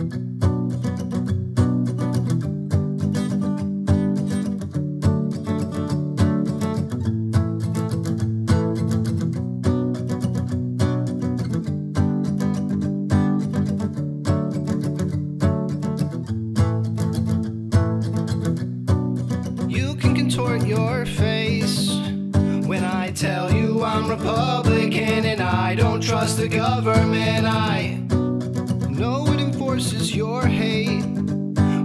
You can contort your face when I tell you I'm Republican and I don't trust the government. I enforces your hate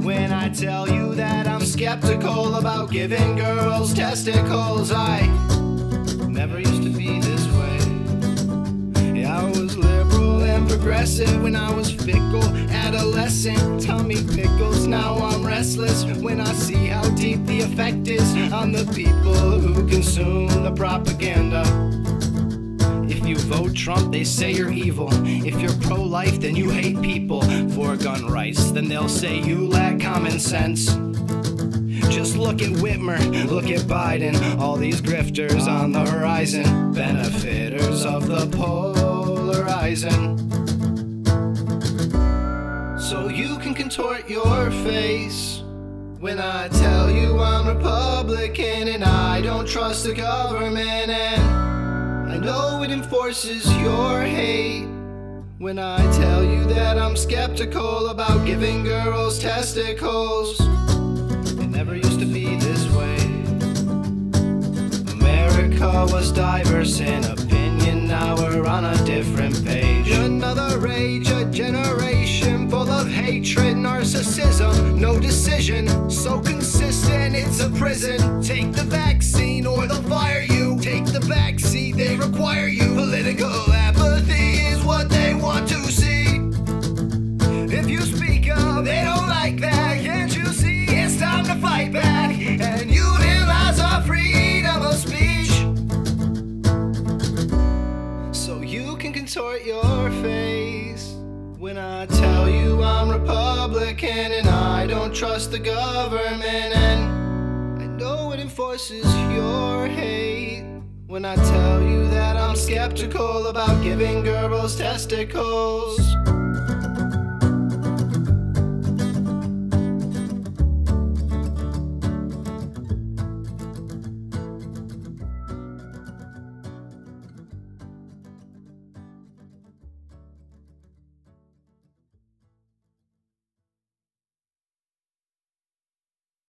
when I tell you that I'm skeptical about giving girls testicles. I never used to be this way. Yeah, I was liberal and progressive when I was fickle, adolescent, tummy pickles. Now I'm restless when I see how deep the effect is on the people who consume the propaganda. You vote Trump, they say you're evil. If you're pro life, then you hate people. For gun rights, then they'll say you lack common sense. Just look at Whitmer, look at Biden, all these grifters on the horizon, benefiters of the polarizing. So you can contort your face when I tell you I'm Republican and I don't trust the government and Know it enforces your hate. When I tell you that I'm skeptical about giving girls testicles, it never used to be this way. America was diverse in opinion, now we're on a different page. Another age, a generation full of hatred, narcissism, no decision, so consistent it's a prison. Take the vaccine or they'll fire you. Take the backseat, they require you. Political apathy is what they want to see. If you speak up, they don't like that. Can't you see? It's time to fight back and utilize our freedom of speech. So you can contort your face when I tell you I'm Republican and I don't trust the government and Know it enforces your hate. When I tell you that I'm skeptical about giving girls testicles.